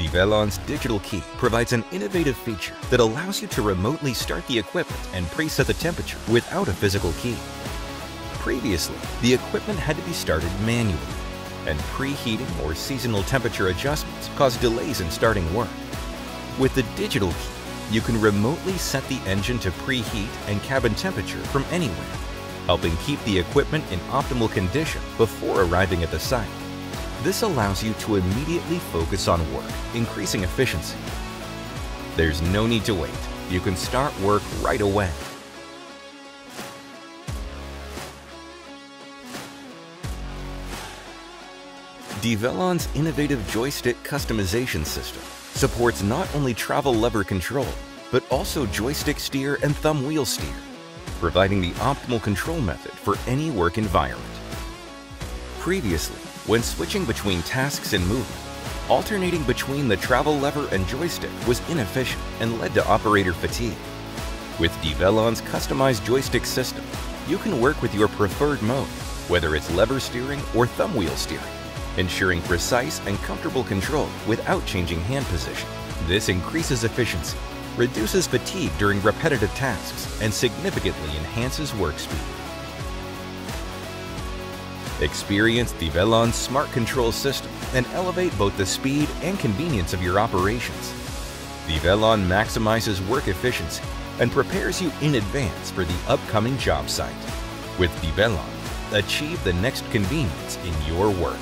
DeVelon's digital key provides an innovative feature that allows you to remotely start the equipment and preset the temperature without a physical key. Previously, the equipment had to be started manually, and preheating or seasonal temperature adjustments caused delays in starting work. With the digital key, you can remotely set the engine to preheat and cabin temperature from anywhere, helping keep the equipment in optimal condition before arriving at the site. This allows you to immediately focus on work, increasing efficiency. There's no need to wait. You can start work right away. DeVelon's innovative joystick customization system supports not only travel lever control, but also joystick steer and thumb wheel steer, providing the optimal control method for any work environment. Previously, when switching between tasks and movement, alternating between the travel lever and joystick was inefficient and led to operator fatigue. With DeVelon's customized joystick system, you can work with your preferred mode, whether it's lever steering or thumb wheel steering, ensuring precise and comfortable control without changing hand position. This increases efficiency, reduces fatigue during repetitive tasks, and significantly enhances work speed. Experience DEVELON smart control system and elevate both the speed and convenience of your operations. DEVELON maximizes work efficiency and prepares you in advance for the upcoming job site. With DEVELON, achieve the next convenience in your work.